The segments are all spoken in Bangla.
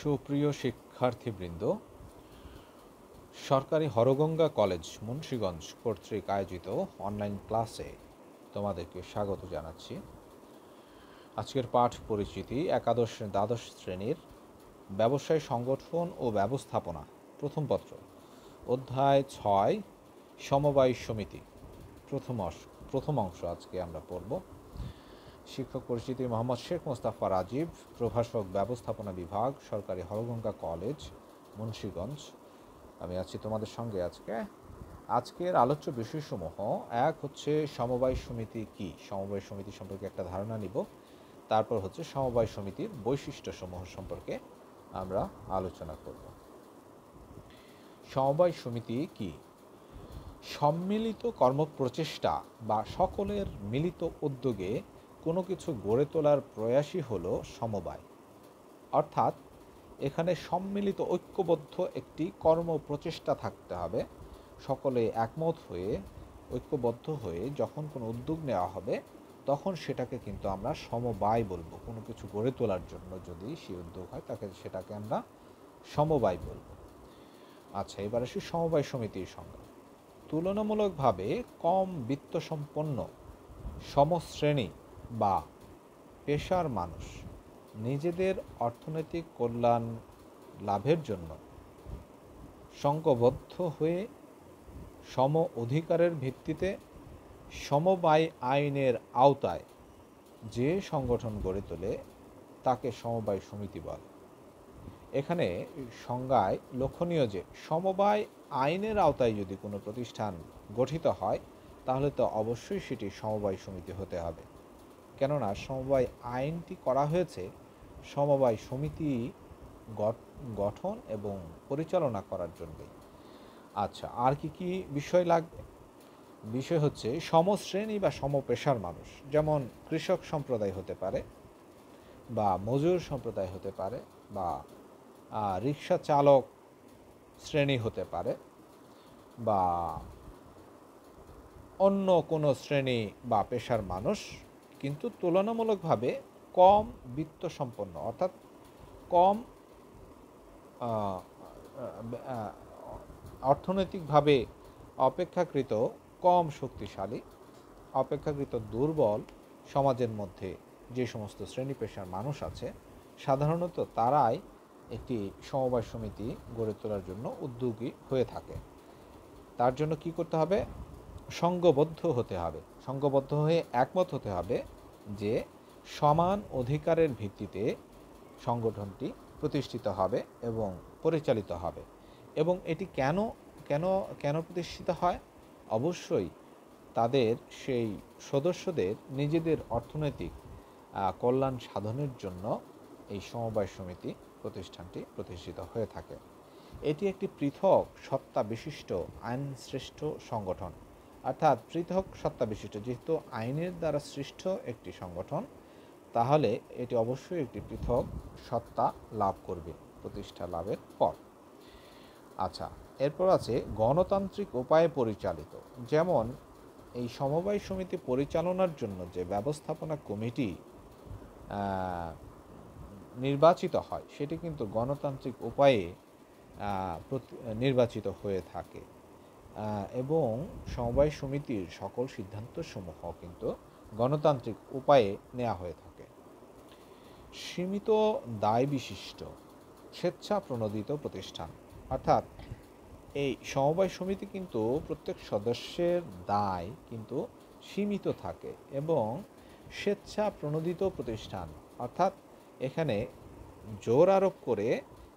সুপ্রিয় শিক্ষার্থীবৃন্দ, সরকারি হরগঙ্গা কলেজ, মুন্সীগঞ্জ কর্তৃক আয়োজিত অনলাইন ক্লাসে তোমাদেরকে স্বাগত জানাচ্ছি। আজকের পাঠ পরিচিতি একাদশ দ্বাদশ শ্রেণির ব্যবসায় সংগঠন ও ব্যবস্থাপনা, প্রথম পত্র, অধ্যায় ছয়, সমবায় সমিতি, প্রথম প্রথম অংশ আজকে আমরা পড়ব। শিক্ষক পরিচিতি মোহাম্মদ শেখ মোস্তাফা রাজীব, প্রভাষক ব্যবস্থাপনা বিভাগ, সরকারি হরগঙ্গা কলেজ, মুন্সীগঞ্জ। আমি আছি তোমাদের সঙ্গে আজকে। আজকের আলোচ্য বিষয়সমূহ, এক হচ্ছে সমবায় সমিতি কি? সমবায় সমিতি সম্পর্কে একটা ধারণা নিব। তারপর হচ্ছে সমবায় সমিতির বৈশিষ্ট্যসমূহ সম্পর্কে আমরা আলোচনা করব। সমবায় সমিতি কি? সম্মিলিত কর্মপ্রচেষ্টা বা সকলের মিলিত উদ্যোগে কোনো কিছু গড়ে তোলার প্রয়াসই হল সমবায়। অর্থাৎ এখানে সম্মিলিত ঐক্যবদ্ধ একটি কর্মপ্রচেষ্টা থাকতে হবে। সকলে একমত হয়ে, ঐক্যবদ্ধ হয়ে যখন কোনো উদ্যোগ নেওয়া হবে, তখন সেটাকে কিন্তু আমরা সমবায় বলব। কোনো কিছু গড়ে তোলার জন্য যদি সেই উদ্যোগ হয়, তাকে সেটাকে আমরা সমবায় বলব। আচ্ছা এবার আসি সমবায় সমিতির সংজ্ঞা তুলনামূলকভাবে কম বিত্তসম্পন্ন সমশ্রেণী বা পেশার মানুষ নিজেদের অর্থনৈতিক কল্যাণ লাভের জন্য সংঘবদ্ধ হয়ে সম অধিকারের ভিত্তিতে সমবায় আইনের আওতায় যে সংগঠন গড়ে তোলে তাকে সমবায় সমিতি বলে। এখানে সংজ্ঞায় লক্ষণীয় যে সমবায় আইনের আওতায় যদি কোনো প্রতিষ্ঠান গঠিত হয়, তাহলে তো অবশ্যই সেটি সমবায় সমিতি হতে হবে। কেননা সমবায় আইনটি করা হয়েছে, সমবায় সমিতি গঠন এবং পরিচালনা করার জন্যই। আচ্ছা আর কি কি বিষয় লাগবে? বিষয় হচ্ছে সমশ্রেণী বা সমপেশার মানুষ, যেমন কৃষক সম্প্রদায় হতে পারে বা মজুর সম্প্রদায় হতে পারে বা রিক্সা চালক শ্রেণি হতে পারে বা অন্য কোনো শ্রেণি বা পেশার মানুষ কিন্তু তুলনামূলকভাবে কম বিত্ত সম্পন্ন অর্থাৎ কম অর্থনৈতিকভাবে অপেক্ষাকৃত কম শক্তিশালী, অপেক্ষাকৃত দুর্বল সমাজের মধ্যে যে সমস্ত শ্রেণি পেশার মানুষ আছে, সাধারণত তারাই একটি সমবায় সমিতি গড়ে তোলার জন্য উদ্যোগী হয়ে থাকে। তার জন্য কি করতে হবে? সংঘবদ্ধ হতে হবে। সংঘবদ্ধ হয়ে একমত হতে হবে যে সমান অধিকারের ভিত্তিতে সংগঠনটি প্রতিষ্ঠিত হবে এবং পরিচালিত হবে। এবং এটি কেন কেন কেন প্রতিষ্ঠিত হয়? অবশ্যই তাদের সেই সদস্যদের নিজেদের অর্থনৈতিক কল্যাণ সাধনের জন্য এই সমবায় সমিতি প্রতিষ্ঠানটি প্রতিষ্ঠিত হয়ে থাকে। এটি একটি পৃথক সত্তা বিশিষ্ট আইনশ্রেষ্ঠ সংগঠন। অর্থাৎ পৃথক সত্তা বিশিষ্ট, যেহেতু আইনের দ্বারা সৃষ্ট একটি সংগঠন, তাহলে এটি অবশ্যই একটি পৃথক সত্তা লাভ করবে, প্রতিষ্ঠা লাভের পর। আচ্ছা এরপর আছে গণতান্ত্রিক উপায়ে পরিচালিত। যেমন, এই সমবায় সমিতি পরিচালনার জন্য যে ব্যবস্থাপনা কমিটি নির্বাচিত হয়, সেটি কিন্তু গণতান্ত্রিক উপায়ে নির্বাচিত হয়ে থাকে। এবং সমবায় সমিতির সকল সিদ্ধান্তসমূহ কিন্তু গণতান্ত্রিক উপায়ে নেওয়া হয়ে থাকে। সীমিত দায় বিশিষ্ট স্বেচ্ছা প্রণোদিত প্রতিষ্ঠান, অর্থাৎ এই সমবায় সমিতি কিন্তু প্রত্যেক সদস্যের দায় কিন্তু সীমিত থাকে এবং স্বেচ্ছা প্রণোদিত প্রতিষ্ঠান, অর্থাৎ এখানে জোর আরোপ করে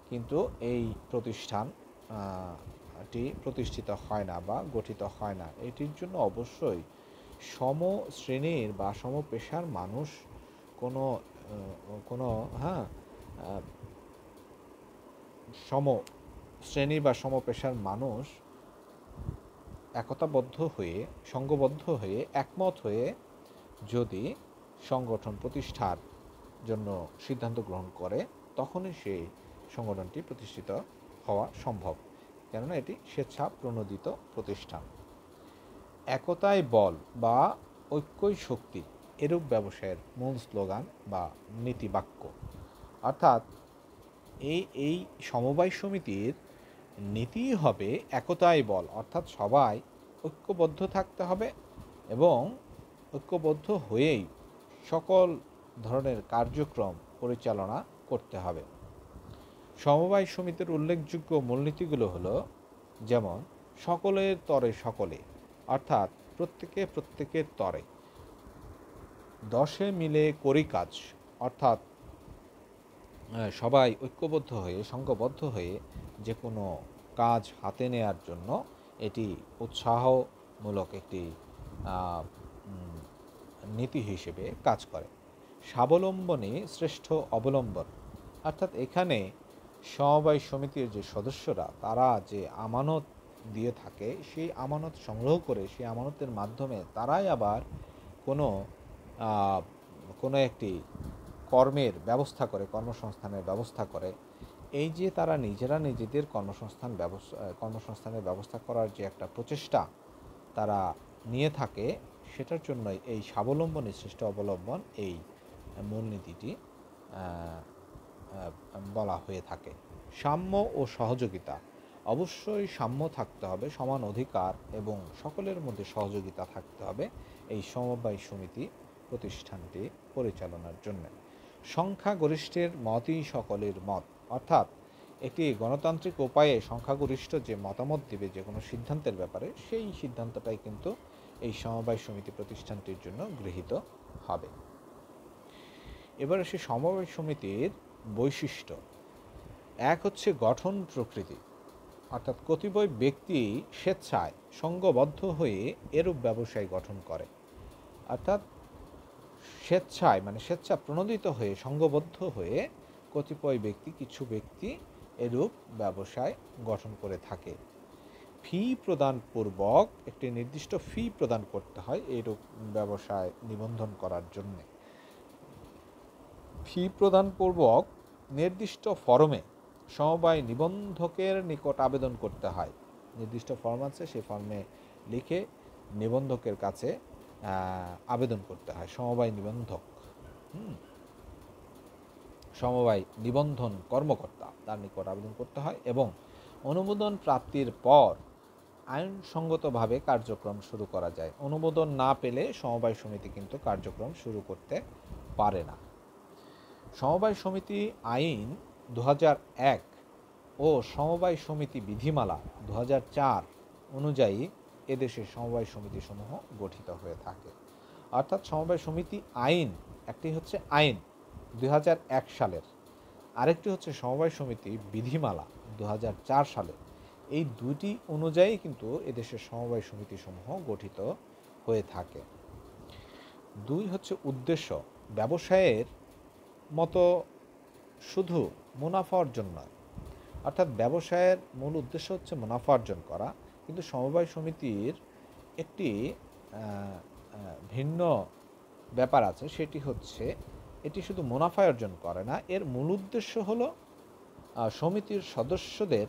কিন্তু এই প্রতিষ্ঠান টি প্রতিষ্ঠিত হয় না বা গঠিত হয় না। এটির জন্য অবশ্যই সম শ্রেণির বা সম পেশার মানুষ কোনো কোনো হ্যাঁ সম শ্রেণি বা সম পেশার মানুষ একতাবদ্ধ হয়ে সংঘবদ্ধ হয়ে, একমত হয়ে যদি সংগঠন প্রতিষ্ঠার জন্য সিদ্ধান্ত গ্রহণ করে, তখনই সেই সংগঠনটি প্রতিষ্ঠিত হওয়া সম্ভব। কেননা এটি স্বেচ্ছা প্রণোদিত প্রতিষ্ঠান। একতায় বল বা ঐক্যই শক্তি এরূপ ব্যবসায়ের মূল স্লোগান বা নীতিবাক্য। অর্থাৎ এই এই সমবায় সমিতির নীতি হবে একতাই বল, অর্থাৎ সবাই ঐক্যবদ্ধ থাকতে হবে এবং ঐক্যবদ্ধ হয়েই সকল ধরনের কার্যক্রম পরিচালনা করতে হবে। সমবায় সমিতির উল্লেখযোগ্য মূলনীতিগুলো হলো, যেমন সকলের তরে সকলে, অর্থাৎ প্রত্যেকে প্রত্যেকের তরে। দশে মিলে করি কাজ, অর্থাৎ সবাই ঐক্যবদ্ধ হয়ে, সংঘবদ্ধ হয়ে যে কোনো কাজ হাতে নেয়ার জন্য এটি উৎসাহমূলক একটি নীতি হিসেবে কাজ করে। স্বাবলম্বনে শ্রেষ্ঠ অবলম্বন, অর্থাৎ এখানে সমবায় সমিতির যে সদস্যরা, তারা যে আমানত দিয়ে থাকে, সেই আমানত সংগ্রহ করে, সেই আমানতের মাধ্যমে তারাই আবার কোনো কোনো একটি কর্মের ব্যবস্থা করে, কর্মসংস্থানের ব্যবস্থা করে। এই যে তারা নিজেরা নিজেদের কর্মসংস্থান ব্যবস্থা কর্মসংস্থানের ব্যবস্থা করার যে একটা প্রচেষ্টা তারা নিয়ে থাকে, সেটার জন্যই এই স্বাবলম্বনের শ্রেষ্ঠ অবলম্বন এই মূলনীতিটি বলা হয়ে থাকে। সাম্য ও সহযোগিতা। অবশ্যই সাম্য থাকতে হবে, সমান অধিকার এবং সকলের মধ্যে সহযোগিতা থাকতে হবে এই সমবায় সমিতি প্রতিষ্ঠানটি পরিচালনার জন্য। সংখ্যাগরিষ্ঠের মতই সকলের মত। অর্থাৎ একটি গণতান্ত্রিক উপায়ে সংখ্যাগরিষ্ঠ যে মতামত দেবে যে কোনো সিদ্ধান্তের ব্যাপারে, সেই সিদ্ধান্তটাই কিন্তু এই সমবায় সমিতি প্রতিষ্ঠানটির জন্য গৃহীত হবে। এবার সে সমবায় সমিতির বৈশিষ্ট্য। এক হচ্ছে গঠন প্রকৃতি, অর্থাৎ কতিপয় ব্যক্তি স্বেচ্ছায় সঙ্গবদ্ধ হয়ে এরূপ ব্যবসায় গঠন করে। অর্থাৎ স্বেচ্ছায় মানে স্বেচ্ছা প্রণোদিত হয়ে, সঙ্গবদ্ধ হয়ে কতিপয় ব্যক্তি, কিছু ব্যক্তি এরূপ ব্যবসায় গঠন করে থাকে। ফি প্রদান পূর্বক একটি নির্দিষ্ট ফি প্রদান করতে হয় এরূপ ব্যবসায় নিবন্ধন করার জন্যে। ফি প্রদানপূর্বক নির্দিষ্ট ফরমে সমবায় নিবন্ধকের নিকট আবেদন করতে হয়। নির্দিষ্ট ফর্ম আছে সেই ফর্মে লিখে নিবন্ধকের কাছে আবেদন করতে হয়। সমবায় নিবন্ধক সমবায় নিবন্ধন কর্মকর্তা তার নিকট আবেদন করতে হয় এবং অনুমোদন প্রাপ্তির পর আইনসঙ্গতভাবে কার্যক্রম শুরু করা যায়। অনুমোদন না পেলে সমবায় সমিতি কিন্তু কার্যক্রম শুরু করতে পারে না। সমবায় সমিতি আইন দু এক ও সমবায় সমিতি বিধিমালা দু চার অনুযায়ী এদেশের সমবায় সমিতিসমূহ গঠিত হয়ে থাকে। অর্থাৎ সমবায় সমিতি আইন একটি হচ্ছে আইন দু হাজার এক সালের। আরেকটি হচ্ছে সমবায় সমিতি বিধিমালা দু সালের। এই দুটি অনুযায়ী কিন্তু এদেশের সমবায় সমিতিসমূহ গঠিত হয়ে থাকে। দুই হচ্ছে উদ্দেশ্য, ব্যবসায়ের মতো শুধু মুনাফা অর্জন নয়, অর্থাৎ ব্যবসায়ের মূল উদ্দেশ্য হচ্ছে মুনাফা অর্জন করা, কিন্তু সমবায় সমিতির একটি ভিন্ন ব্যাপার আছে, সেটি হচ্ছে এটি শুধু মুনাফা অর্জন করে না, এর মূল উদ্দেশ্য হলো সমিতির সদস্যদের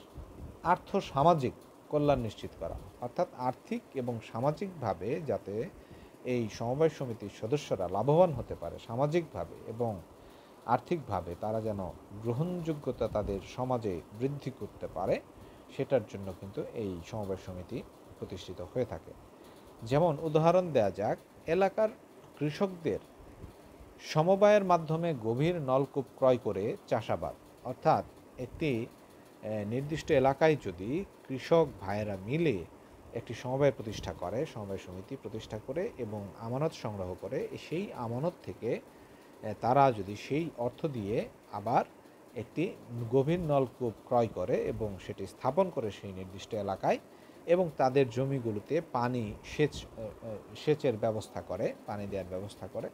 আর্থ সামাজিক কল্যাণ নিশ্চিত করা, অর্থাৎ আর্থিক এবং সামাজিকভাবে যাতে এই সমবায় সমিতির সদস্যরা লাভবান হতে পারে, সামাজিকভাবে এবং আর্থিকভাবে তারা যেন গ্রহণযোগ্যতা তাদের সমাজে বৃদ্ধি করতে পারে, সেটার জন্য কিন্তু এই সমবায় সমিতি প্রতিষ্ঠিত হয়ে থাকে। যেমন উদাহরণ দেয়া যাক, এলাকার কৃষকদের সমবায়ের মাধ্যমে গভীর নলকূপ ক্রয় করে চাষাবাদ। অর্থাৎ একটি নির্দিষ্ট এলাকায় যদি কৃষক ভাইয়েরা মিলে একটি সমবায় প্রতিষ্ঠা করে, সমবায় সমিতি প্রতিষ্ঠা করে এবং আমানত সংগ্রহ করে, সেই আমানত থেকে তারা যদি সেই অর্থ দিয়ে আবার একটি গভীর নলকূপ ক্রয় করে এবং সেটি স্থাপন করে সেই নির্দিষ্ট এলাকায় এবং তাদের জমিগুলোতে পানি সেচ সেচের ব্যবস্থা করে, পানি দেওয়ার ব্যবস্থা করে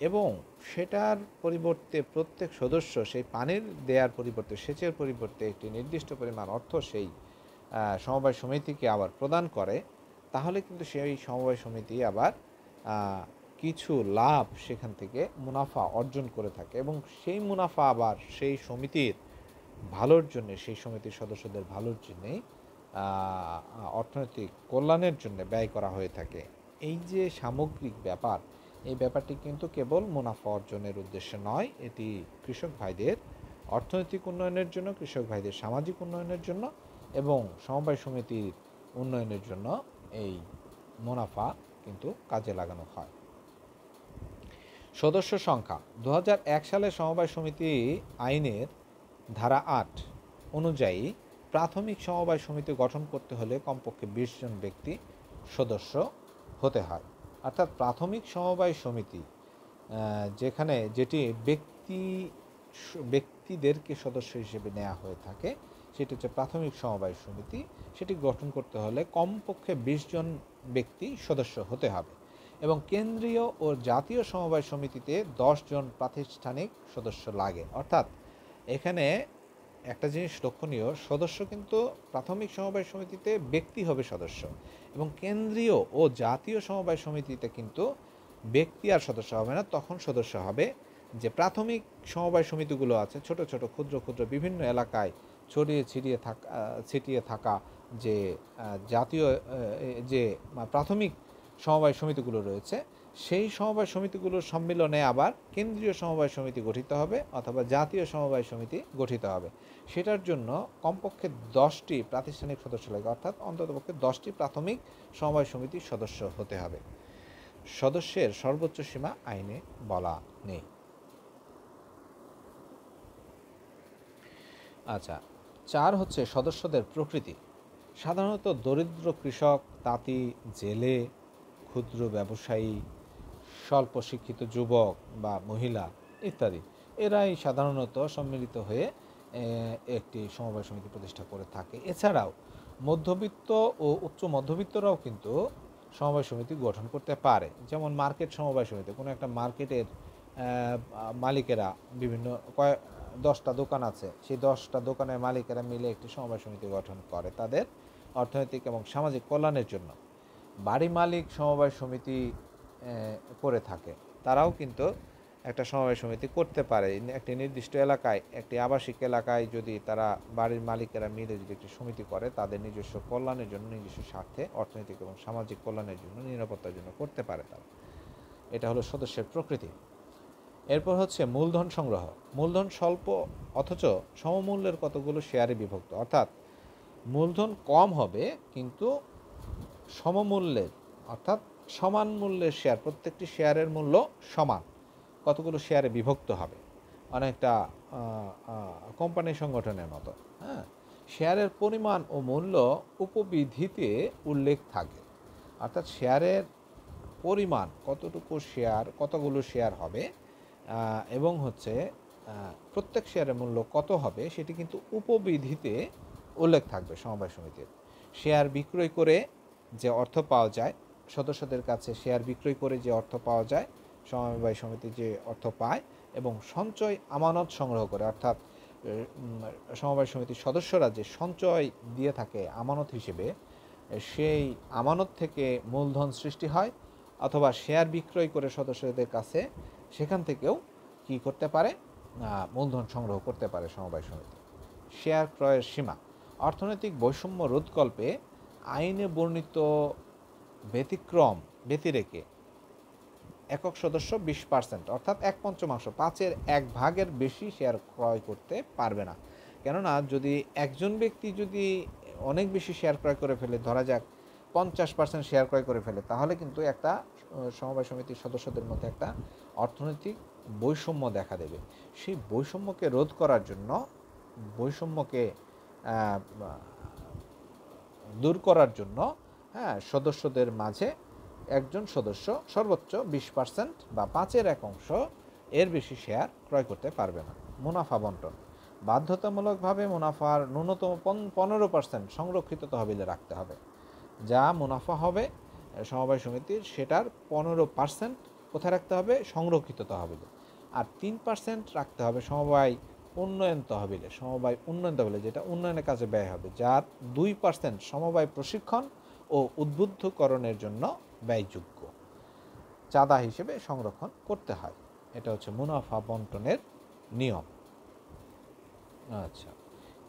এবং সেটার পরিবর্তে প্রত্যেক সদস্য সেই পানির দেওয়ার পরিবর্তে, সেচের পরিবর্তে একটি নির্দিষ্ট পরিমাণ অর্থ সেই সমবায় সমিতিকে আবার প্রদান করে, তাহলে কিন্তু সেই সমবায় সমিতি আবার কিছু লাভ সেখান থেকে মুনাফা অর্জন করে থাকে এবং সেই মুনাফা আবার সেই সমিতির ভালোর জন্য, সেই সমিতির সদস্যদের ভালোর জন্যেই অর্থনৈতিক কল্যাণের জন্য ব্যয় করা হয়ে থাকে। এই যে সামগ্রিক ব্যাপার, এই ব্যাপারটি কিন্তু কেবল মুনাফা অর্জনের উদ্দেশ্যে নয়, এটি কৃষক ভাইদের অর্থনৈতিক উন্নয়নের জন্য, কৃষক ভাইদের সামাজিক উন্নয়নের জন্য এবং সমবায় সমিতির উন্নয়নের জন্য এই মুনাফা কিন্তু কাজে লাগানো হয়। সদস্য সংখ্যা। দু হাজার এক সালে সমবায় সমিতি আইনের ধারা আট অনুযায়ী প্রাথমিক সমবায় সমিতি গঠন করতে হলে কমপক্ষে বিশ জন ব্যক্তি সদস্য হতে হয়। অর্থাৎ প্রাথমিক সমবায় সমিতি যেখানে যেটি ব্যক্তি, ব্যক্তিদেরকে সদস্য হিসেবে নেওয়া হয়ে থাকে, সেটি হচ্ছে প্রাথমিক সমবায় সমিতি, সেটি গঠন করতে হলে কমপক্ষে বিশ জন ব্যক্তি সদস্য হতে হবে। এবং কেন্দ্রীয় ও জাতীয় সমবায় সমিতিতে জন প্রাতিষ্ঠানিক সদস্য লাগে। অর্থাৎ এখানে একটা জিনিস লক্ষণীয়, সদস্য কিন্তু প্রাথমিক সমবায় সমিতিতে ব্যক্তি হবে সদস্য এবং কেন্দ্রীয় ও জাতীয় সমবায় সমিতিতে কিন্তু ব্যক্তি আর সদস্য হবে না, তখন সদস্য হবে। যে প্রাথমিক সমবায় সমিতিগুলো আছে, ছোট ছোট, ক্ষুদ্র ক্ষুদ্র বিভিন্ন এলাকায় ছড়িয়ে ছিটিয়ে থাকা ছিটিয়ে থাকা যে জাতীয় যে প্রাথমিক সমবায় সমিতিগুলো রয়েছে। সেই সমবায় সমিতিগুলোর সম্মিলনে আবার কেন্দ্রীয় সমবায় সমিতি গঠিত হবে অথবা জাতীয় সমবায় সমিতি গঠিত হবে। সেটার জন্য কমপক্ষে দশটি প্রাতিষ্ঠানিক সদস্য লাগে, অর্থাৎ অন্ততপক্ষে দশটি প্রাথমিক সমবায় সমিতির সদস্য হতে হবে। সদস্যের সর্বোচ্চ সীমা আইনে বলা নেই। আচ্ছা চার হচ্ছে সদস্যদের প্রকৃতি। সাধারণত দরিদ্র কৃষক, তাঁতি, জেলে ক্ষুদ্র ব্যবসায়ী, স্বল্প শিক্ষিত যুবক বা মহিলা ইত্যাদি। এরাই সাধারণত সম্মিলিত হয়ে একটি সমবায় সমিতি প্রতিষ্ঠা করে থাকে। এছাড়াও মধ্যবিত্ত ও উচ্চ মধ্যবিত্তরাও কিন্তু সমবায় সমিতি গঠন করতে পারে। যেমন মার্কেট সমবায় সমিতি, কোনো একটা মার্কেটের মালিকেরা বিভিন্ন কয়েক দশটা দোকান আছে। সেই দশটা দোকানের মালিকেরা মিলে একটি সমবায় সমিতি গঠন করে। তাদের অর্থনৈতিক এবং সামাজিক কল্যাণের জন্য। বাড়ি মালিক সমবায় সমিতি করে থাকে। তারাও কিন্তু একটা সমবায় সমিতি করতে পারে। একটি নির্দিষ্ট এলাকায়, একটি আবাসিক এলাকায় যদি তারা বাড়ির মালিকেরা মিলে যদি একটি সমিতি করে, তাদের নিজস্ব কল্যাণের জন্য, নিজস্ব স্বার্থে, অর্থনৈতিক এবং সামাজিক কল্যাণের জন্য, নিরাপত্তার জন্য করতে পারে তারা। এটা হলো সদস্যের প্রকৃতি। এরপর হচ্ছে মূলধন সংগ্রহ। মূলধন স্বল্প, অথচ সমমূল্যের কতগুলো শেয়ারে বিভক্ত? অর্থাৎ মূলধন কম হবে, কিন্তু সমমূল্যের, অর্থাৎ সমান মূল্যের শেয়ার প্রত্যেকটি শেয়ারের মূল্য সমান। কতগুলো শেয়ারে বিভক্ত হবে? অনেকটা কোম্পানি সংগঠনের মতো হ্যাঁ? শেয়ারের পরিমাণ ও মূল্য উপবিধিতে উল্লেখ থাকে। অর্থাৎ শেয়ারের পরিমাণ কতটুকু শেয়ার কতগুলো শেয়ার হবে এবং হচ্ছে প্রত্যেক শেয়ারের মূল্য কত হবে, সেটি কিন্তু উপবিধিতে উল্লেখ থাকবে সমবায় সমিতির। শেয়ার বিক্রয় করে যে অর্থ পাওয়া যায়, সদস্যদের কাছে শেয়ার বিক্রয় করে যে অর্থ পাওয়া যায়, সমবায় সমিতি যে অর্থ পায় এবং সঞ্চয় আমানত সংগ্রহ করে, অর্থাৎ সমবায় সমিতির সদস্যরা যে সঞ্চয় দিয়ে থাকে আমানত হিসেবে সেই আমানত থেকে মূলধন সৃষ্টি হয় অথবা শেয়ার বিক্রয় করে সদস্যদের কাছে সেখান থেকেও কি করতে পারে? মূলধন সংগ্রহ করতে পারে সমবায় সমিতি। শেয়ার ক্রয়ের সীমা। অর্থনৈতিক বৈষম্য রোধকল্পে আইনে বর্ণিত ব্যতিক্রম, ব্যতিরেকে একক সদস্য বিশ পার্সেন্ট অর্থাৎ এক পঞ্চমাংশ পাঁচের এক ভাগের বেশি শেয়ার ক্রয় করতে পারবে না। কেননা, যদি একজন ব্যক্তি যদি অনেক বেশি শেয়ার ক্রয় করে ফেলে, ধরা যাক পঞ্চাশ পার্সেন্ট শেয়ার ক্রয় করে ফেলে, তাহলে কিন্তু একটা সমবায় সমিতির সদস্যদের মধ্যে একটা অর্থনৈতিক বৈষম্য দেখা দেবে। সেই বৈষম্যকে রোধ করার জন্য বৈষম্যকে দূর করার জন্য হ্যাঁ সদস্যদের মাঝে একজন সদস্য সর্বোচ্চ বিশ পার্সেন্ট বা পাঁচের এক অংশ এর বেশি শেয়ার ক্রয় করতে পারবে না। মুনাফা বন্টন। বাধ্যতামূলকভাবে মুনাফার ন্যূনতম পনেরো পার্সেন্ট সংরক্ষিত তহবিলে রাখতে হবে। যা মুনাফা হবে, সমবায় সমিতির সেটার পনেরো পার্সেন্ট কোথায় রাখতে হবে? সংরক্ষিত তহবিলে। আর তিন পার্সেন্ট রাখতে হবে সমবায় উন্নয়ন তহবিলে, সমবায় উন্নয়ন তহবিলে, যেটা উন্নয়নের কাজে ব্যয় হবে, যার দুই পার্সেন্ট সমবায় প্রশিক্ষণ ও উদ্বুদ্ধকরণের জন্য ব্যয়যোগ্য। চাঁদা হিসেবে সংরক্ষণ করতে হয়। এটা হচ্ছে মুনাফা বন্টনের নিয়ম। আচ্ছা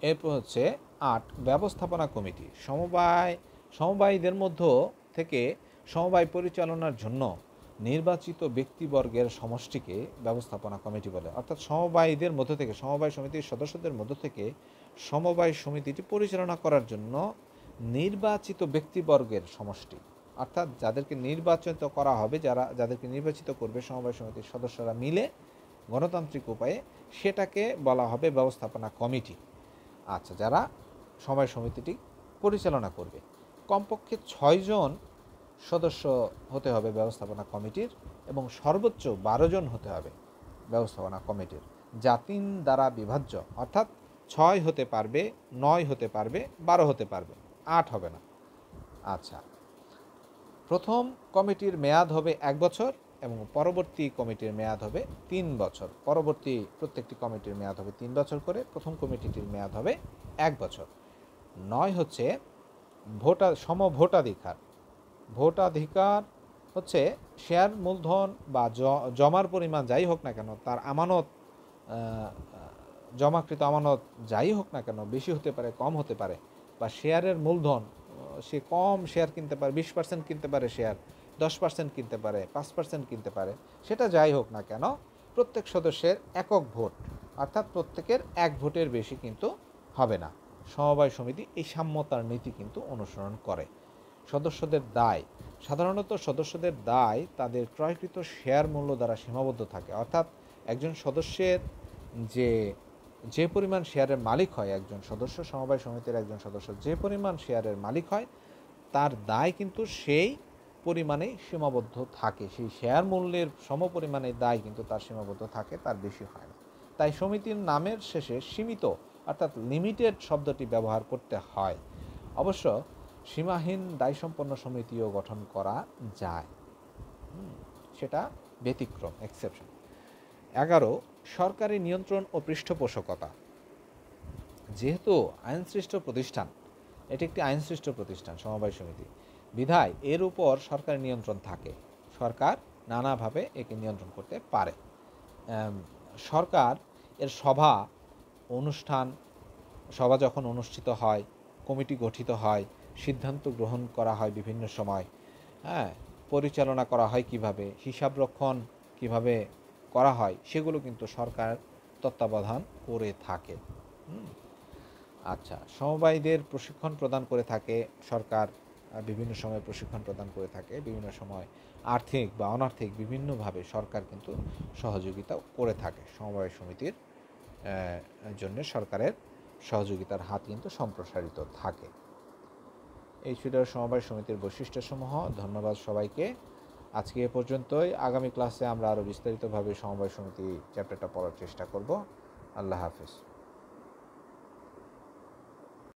এরপর হচ্ছে আট, ব্যবস্থাপনা কমিটি। সমবায়, সমবায়ীদের মধ্য থেকে সমবায় পরিচালনার জন্য নির্বাচিত ব্যক্তিবর্গের সমষ্টিকে ব্যবস্থাপনা কমিটি বলে। অর্থাৎ সমবায়ীদের মধ্য থেকে, সমবায় সমিতির সদস্যদের মধ্য থেকে সমবায় সমিতিটি পরিচালনা করার জন্য নির্বাচিত ব্যক্তিবর্গের সমষ্টি। অর্থাৎ যাদেরকে নির্বাচিত করা হবে, যারা, যাদেরকে নির্বাচিত করবে সমবায় সমিতির সদস্যরা মিলে গণতান্ত্রিক উপায়ে সেটাকে বলা হবে ব্যবস্থাপনা কমিটি। আচ্ছা যারা সমবায় সমিতিটি পরিচালনা করবে। কমপক্ষে ছয়জন সদস্য হতে হবে ব্যবস্থাপনা কমিটির এবং সর্বোচ্চ বারো জন হতে হবে ব্যবস্থাপনা কমিটির। যা তিন দ্বারা বিভাজ্য, অর্থাৎ ছয় হতে পারবে, নয় হতে পারবে, বারো হতে পারবে, আট হবে না। আচ্ছা প্রথম কমিটির মেয়াদ হবে এক বছর এবং পরবর্তী কমিটির মেয়াদ হবে তিন বছর। পরবর্তী প্রত্যেকটি কমিটির মেয়াদ হবে তিন বছর করে, প্রথম কমিটিটির মেয়াদ হবে এক বছর। নয় হচ্ছে ভোটা সম ভোটাধিকার ভোটাধিকার হচ্ছে শেয়ার মূলধন বা জমার পরিমাণ যাই হোক না কেন, তার আমানত জমাকৃত আমানত যাই হোক না কেন, বেশি হতে পারে, কম হতে পারে, বা শেয়ারের মূলধন, সে কম শেয়ার কিনতে পারে, বিশ পার্সেন্ট কিনতে পারে শেয়ার, দশ পার্সেন্ট কিনতে পারে, পাঁচ পার্সেন্ট কিনতে পারে, সেটা যাই হোক না কেন, প্রত্যেক সদস্যের একক ভোট, অর্থাৎ প্রত্যেকের এক ভোটের বেশি কিন্তু হবে না। সমবায় সমিতি এই সাম্যতার নীতি কিন্তু অনুসরণ করে। সদস্যদের দায়। সাধারণত সদস্যদের দায় তাদের ক্রয়কৃত শেয়ার মূল্য দ্বারা সীমাবদ্ধ থাকে। অর্থাৎ একজন সদস্যের যে যে পরিমাণ শেয়ারের মালিক হয় একজন সদস্য, সমবায় সমিতির একজন সদস্য যে পরিমাণ শেয়ারের মালিক হয়, তার দায় কিন্তু সেই পরিমাণেই সীমাবদ্ধ থাকে। সেই শেয়ার মূল্যের সম পরিমাণে দায় কিন্তু তার সীমাবদ্ধ থাকে, তার বেশি হয় না। তাই সমিতির নামের শেষে সীমিত, অর্থাৎ লিমিটেড শব্দটি ব্যবহার করতে হয়। অবশ্য সীমাহীন দায়সম্পন্ন সমিতিও গঠন করা যায়। সেটা ব্যতিক্রম এক্সেপশন এগারো, সরকারি নিয়ন্ত্রণ ও পৃষ্ঠপোষকতা। যেহেতু আইনসৃষ্ট প্রতিষ্ঠান, এটি একটি আইনসৃষ্ট প্রতিষ্ঠান, সমবায় সমিতি, বিধায় এর উপর সরকারি নিয়ন্ত্রণ থাকে। সরকার নানাভাবে একে নিয়ন্ত্রণ করতে পারে। সরকার এর সভা, অনুষ্ঠান, সভা যখন অনুষ্ঠিত হয়, কমিটি গঠিত হয় সিদ্ধান্ত গ্রহণ করা হয় বিভিন্ন সময়। হ্যাঁ পরিচালনা করা হয় কীভাবে, হিসাব রক্ষণ কীভাবে করা হয়, সেগুলো কিন্তু সরকার তত্ত্বাবধান করে থাকে। আচ্ছা সমবায়ীদের প্রশিক্ষণ প্রদান করে থাকে, সরকার বিভিন্ন সময় প্রশিক্ষণ প্রদান করে থাকে, বিভিন্ন সময় আর্থিক বা অনার্থিক বিভিন্নভাবে সরকার কিন্তু সহযোগিতা করে থাকে। সমবায় সমিতির জন্য সরকারের সহযোগিতার হাত কিন্তু সম্প্রসারিত থাকে। এই ছিল সমবায় সমিতির বৈশিষ্ট্যসমূহ। ধন্যবাদ সবাইকে। আজকে এ পর্যন্তই। আগামী ক্লাসে আমরা আরও বিস্তারিতভাবে সমবায় সমিতি চ্যাপ্টারটা পড়ার চেষ্টা করব। আল্লাহ হাফিজ।